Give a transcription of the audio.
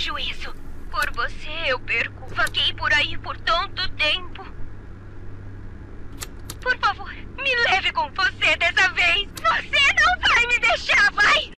juízo. Por você eu perco. Vaguei por aí por tanto tempo. Por favor, me leve com você